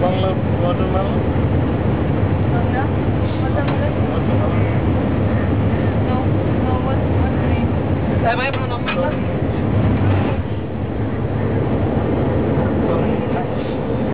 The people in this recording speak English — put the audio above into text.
Guatemala? Guatemala? Guatemala? No, no, what, what do you mean?